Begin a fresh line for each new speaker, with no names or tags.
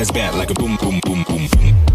ass bad like a boom, boom, boom, boom, boom.